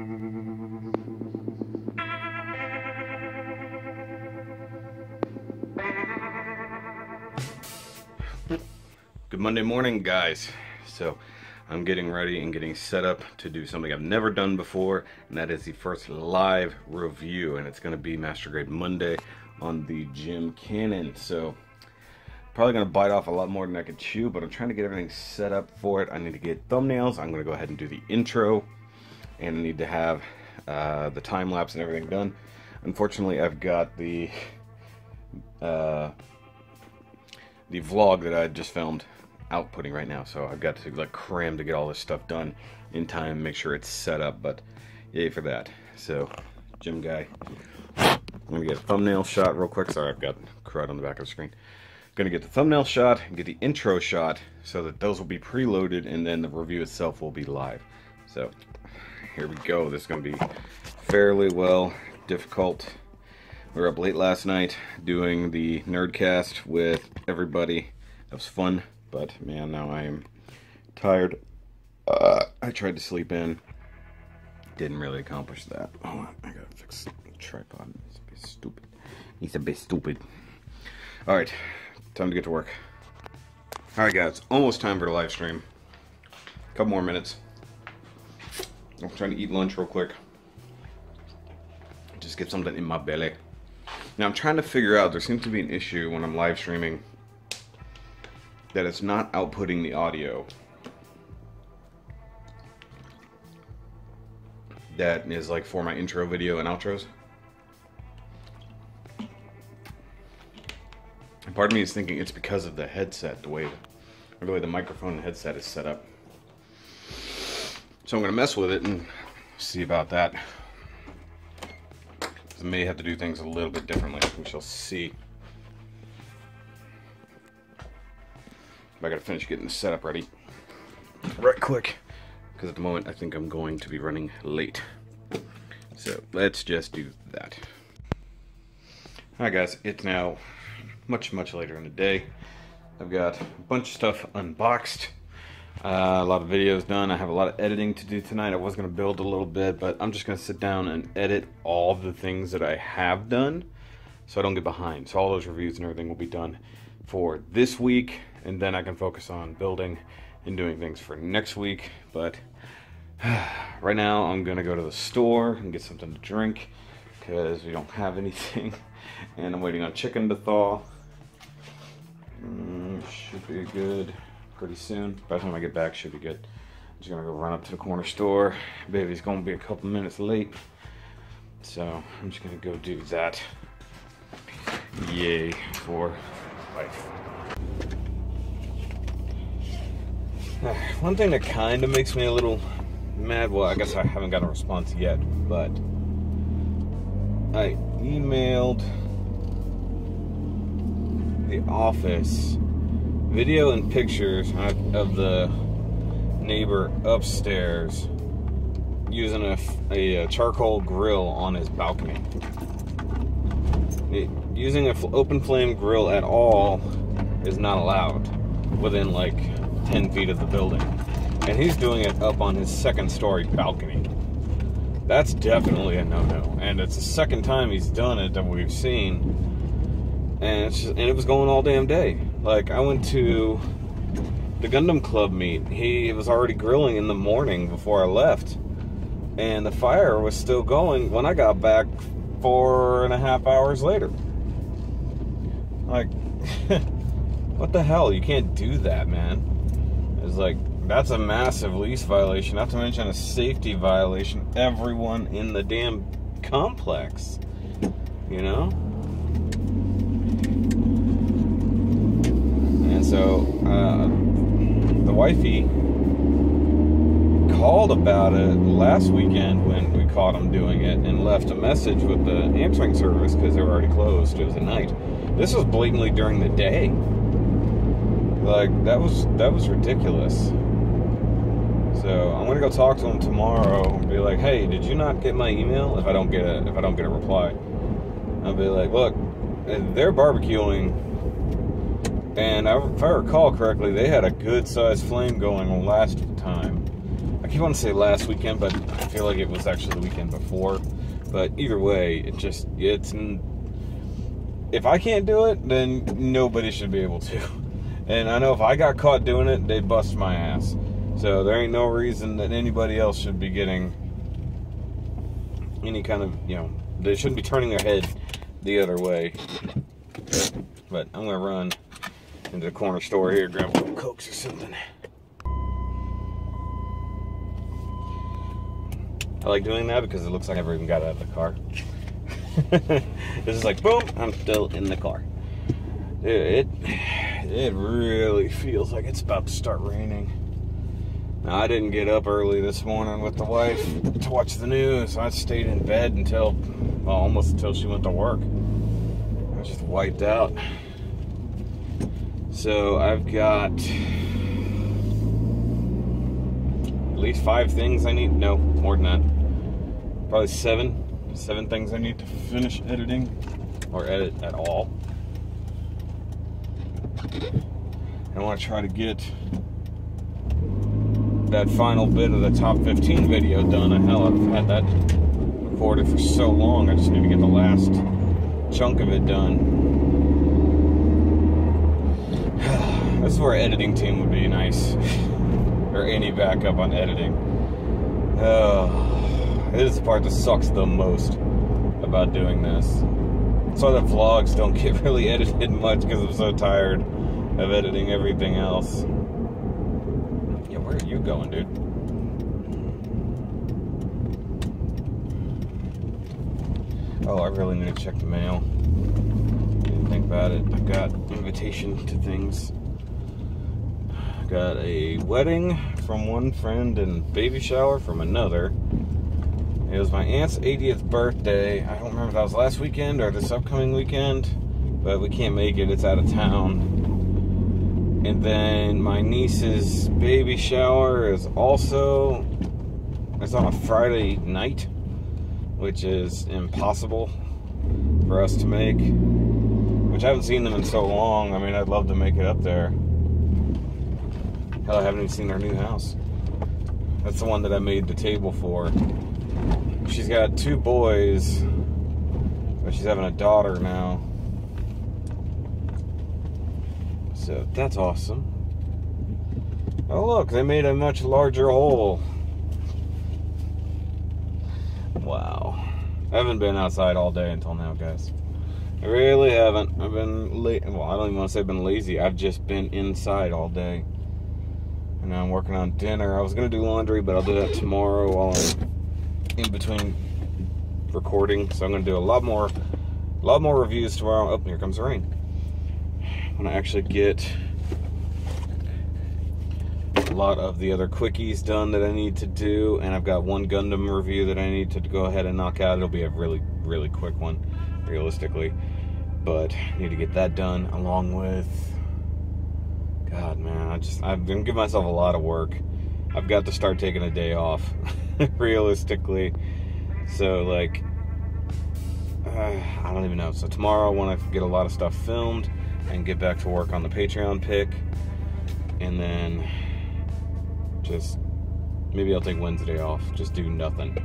Good Monday morning, guys. So, I'm getting ready and getting set up to do something I've never done before, and that is the first live review, and it's going to be Master Grade Monday on the GM Cannon. So, probably going to bite off a lot more than I could chew, but I'm trying to get everything set up for it. I need to get thumbnails. I'm going to go ahead and do the intro, and I need to have uh, the time lapse and everything done. Unfortunately, I've got the uh, the vlog that I just filmed outputting right now, so I've got to like cram to get all this stuff done in time, make sure it's set up, but yay for that. So, Jim Guy, I'm gonna get a thumbnail shot real quick. Sorry, I've got crud on the back of the screen. Gonna get the thumbnail shot and get the intro shot so that those will be preloaded and then the review itself will be live. So, here we go. This is gonna be fairly well difficult we were up late last night doing the Nerdcast with everybody. That was fun, but man, now I am tired. Uh, I tried to sleep in. Didn't really accomplish that. Oh, I gotta fix the tripod. It's a bit stupid. He's a bit stupid. Alright, time to get to work. Alright guys, almost time for the live stream. A Couple more minutes. I'm trying to eat lunch real quick. Just get something in my belly. Now I'm trying to figure out, there seems to be an issue when I'm live streaming that it's not outputting the audio. That is like for my intro video and outros. And part of me is thinking it's because of the headset, the way, the way the microphone and headset is set up. So I'm gonna mess with it and see about that. I may have to do things a little bit differently. We shall see. I gotta finish getting the setup ready right quick because at the moment I think I'm going to be running late. So let's just do that. Alright guys, it's now much, much later in the day. I've got a bunch of stuff unboxed. Uh, a lot of videos done. I have a lot of editing to do tonight. I was going to build a little bit, but I'm just going to sit down and edit all the things that I have done so I don't get behind. So all those reviews and everything will be done for this week, and then I can focus on building and doing things for next week. But right now, I'm going to go to the store and get something to drink because we don't have anything, and I'm waiting on chicken to thaw. Mm, should be good pretty soon. By the time I get back, should be good. I'm just gonna go run up to the corner store. Baby's gonna be a couple minutes late. So I'm just gonna go do that. Yay for life. One thing that kind of makes me a little mad, well, I guess I haven't got a response yet, but I emailed the office video and pictures of the neighbor upstairs using a, a, uh, charcoal grill on his balcony. It, using an open flame grill at all is not allowed within like 10 feet of the building. And he's doing it up on his second story balcony. That's definitely a no-no. And it's the second time he's done it that we've seen. And, just, and it was going all damn day. Like I went to the Gundam Club meet. He was already grilling in the morning before I left, and the fire was still going when I got back four and a half hours later. Like, what the hell? You can't do that, man. It's like that's a massive lease violation. Not to mention a safety violation. Everyone in the damn complex, you know. so uh, the wifey called about it last weekend when we caught him doing it and left a message with the answering service because they were already closed. It was at night. This was blatantly during the day. Like that was that was ridiculous. So I'm gonna go talk to him tomorrow and be like, "Hey, did you not get my email?" If I don't get a if I don't get a reply, I'll be like, "Look, they're barbecuing and if I recall correctly, they had a good sized flame going last time. I keep wanting to say last weekend, but I feel like it was actually the weekend before. But either way, it just it's if I can't do it, then nobody should be able to. And I know if I got caught doing it, they'd bust my ass. So there ain't no reason that anybody else should be getting any kind of, you know, they shouldn't be turning their head the other way. But I'm gonna run into the corner store here, grab a cokes or something. I like doing that because it looks like I never even got out of the car. this is like, boom, I'm still in the car. it, it really feels like it's about to start raining. Now, I didn't get up early this morning with the wife to watch the news. I stayed in bed until, well, almost until she went to work. I was just wiped out. So I've got at least five things I need. No, more than that. Probably seven. Seven things I need to finish editing or edit at all. I want to try to get that final bit of the top 15 video done. I Hell, I've had that recorded for so long. I just need to get the last chunk of it done. This is where editing team would be nice. or any backup on editing. Oh, this is the part that sucks the most about doing this. So the vlogs don't get really edited much because I'm so tired of editing everything else Yeah, where are you going, dude? Oh, I really need to check the mail. Didn't think about it. I've got invitation to things. Got a wedding from one friend and baby shower from another. It was my aunt's 80th birthday. I don't remember if that was last weekend or this upcoming weekend, but we can't make it. It's out of town. And then my niece's baby shower is also it's on a Friday night, which is impossible for us to make. Which I haven't seen them in so long. I mean, I'd love to make it up there. Hell, I haven't even seen their new house. That's the one that I made the table for. She's got two boys, but she's having a daughter now. So that's awesome. Oh look, they made a much larger hole. Wow. I haven't been outside all day until now, guys. I really haven't. I've been late. Well, I don't even want to say I've been lazy. I've just been inside all day. Now I'm working on dinner. I was going to do laundry, but I'll do that tomorrow while I'm in between recording. So I'm going to do a lot more, a lot more reviews tomorrow. Oh, here comes the rain want to actually get a lot of the other quickies done that I need to do, and I've got one Gundam review that I need to go ahead and knock out. It'll be a really, really quick one, realistically, but I need to get that done along with. God, man, I just I've been giving myself a lot of work. I've got to start taking a day off, realistically. So like, uh, I don't even know. So tomorrow I want to get a lot of stuff filmed and get back to work on the Patreon pick. And then just maybe I'll take Wednesday off, just do nothing.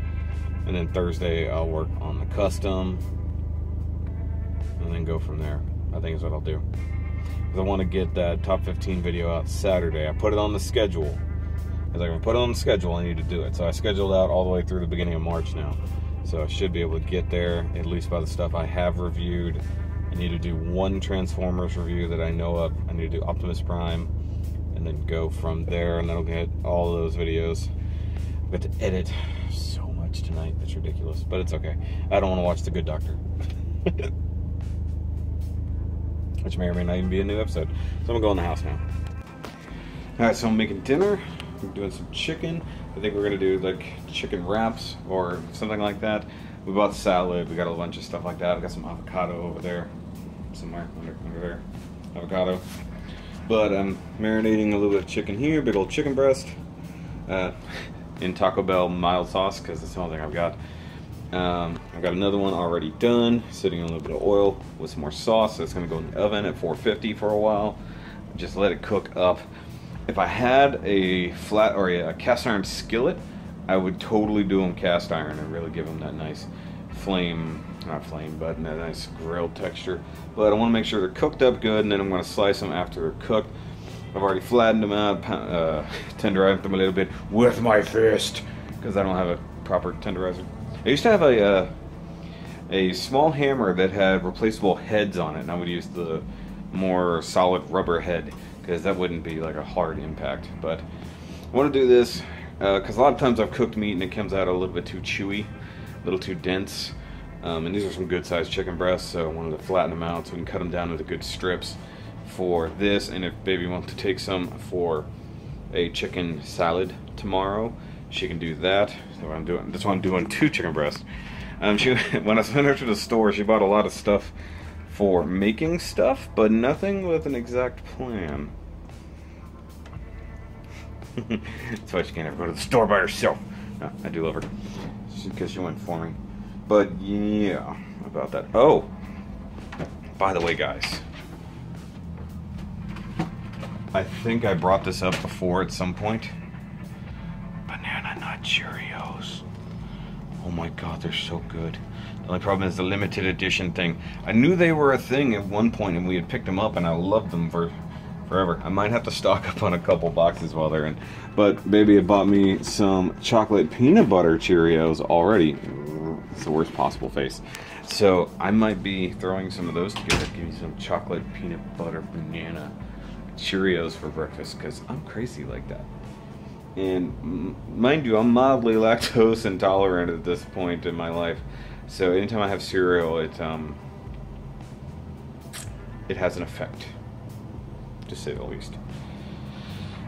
And then Thursday I'll work on the custom and then go from there. I think is what I'll do. Because I want to get that top 15 video out Saturday. I put it on the schedule. Like, I put it on the schedule, I need to do it. So I scheduled out all the way through the beginning of March now. So I should be able to get there, at least by the stuff I have reviewed I need to do one Transformers review that I know of. I need to do Optimus Prime and then go from there and then I'll get all those videos. I've got to edit so much tonight. that's ridiculous, but it's okay. I don't want to watch The Good Doctor. Which may or may not even be a new episode. So I'm gonna go in the house now. Alright, so I'm making dinner. I'm doing some chicken. I think we're gonna do like chicken wraps or something like that. We bought salad, we got a bunch of stuff like that. I got some avocado over there somewhere under, under there. Avocado. But I'm marinating a little bit of chicken here, big old chicken breast. Uh, in Taco Bell mild sauce because that's the only thing I've got. Um, I've got another one already done, sitting in a little bit of oil with some more sauce. That's gonna go in the oven at 450 for a while. Just let it cook up. if I had a flat or a cast iron skillet, I would totally do them cast iron and really give them that nice flame, not flame, but that nice grilled texture. But I want to make sure they're cooked up good, and then I'm going to slice them after they're cooked. I've already flattened them out, uh, tenderized them a little bit with my fist because I don't have a proper tenderizer. I used to have a uh, a small hammer that had replaceable heads on it, and I would use the more solid rubber head because that wouldn't be like a hard impact. But I want to do this because uh, a lot of times I've cooked meat and it comes out a little bit too chewy, a little too dense. Um, and these are some good sized chicken breasts, so I wanted to flatten them out so we can cut them down into good strips for this. And if baby wants to take some for a chicken salad tomorrow, she can do that. So I'm doing that's why I'm doing two chicken breasts. Um, she when I sent her to the store, she bought a lot of stuff for making stuff, but nothing with an exact plan. That's why she can't ever go to the store by herself. No, I do love her. Because she, she went for me. But yeah, about that. Oh, by the way, guys. I think I brought this up before at some point. Cheerios. Oh my god, they're so good. The only problem is the limited edition thing. I knew they were a thing at one point and we had picked them up and I loved them for forever. I might have to stock up on a couple boxes while they're in. But baby had bought me some chocolate peanut butter Cheerios already. It's the worst possible face. So I might be throwing some of those together. Give me some chocolate peanut butter banana Cheerios for breakfast because I'm crazy like that. And mind you, I'm mildly lactose intolerant at this point in my life. So anytime I have cereal, it um, it has an effect to say the least.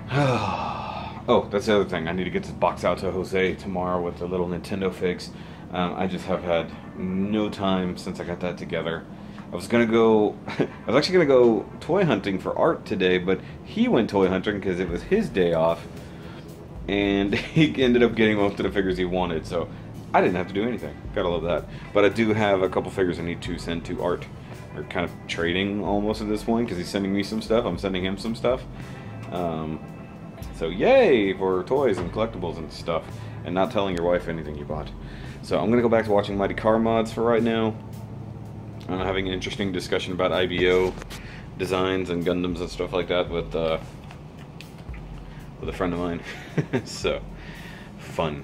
oh, that's the other thing. I need to get this box out to Jose tomorrow with the little Nintendo figs. Um, I just have had no time since I got that together. I was gonna go. I was actually gonna go toy hunting for art today, but he went toy hunting because it was his day off, and he ended up getting most of the figures he wanted. So I didn't have to do anything. Gotta love that. But I do have a couple figures I need to send to art We're kind of trading almost at this point because he's sending me some stuff. I'm sending him some stuff. Um, so yay for toys and collectibles and stuff, and not telling your wife anything you bought. So I'm gonna go back to watching Mighty Car Mods for right now. I'm having an interesting discussion about IBO designs and Gundams and stuff like that with uh, with a friend of mine. so fun.